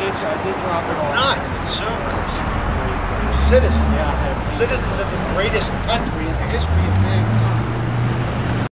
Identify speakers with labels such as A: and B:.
A: did, I did drop it off.
B: Not consumers. Citizens.
A: Yeah,
B: Citizens of the greatest country in the history.